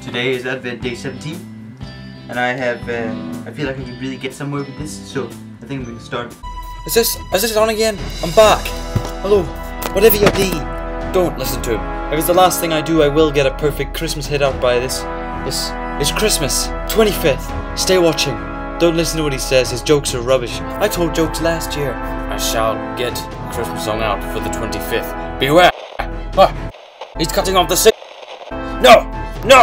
Today is Advent Day 17, and I have, uh, I feel like I can really get somewhere with this, so I think we can start. Is this is this on again? I'm back. Hello. Whatever you be, don't listen to him. If it's the last thing I do, I will get a perfect Christmas hit out by this. This it's Christmas, 25th. Stay watching. Don't listen to what he says. His jokes are rubbish. I told jokes last year. I shall get Christmas song out for the 25th. Beware. Ah, he's cutting off the sick. No, no.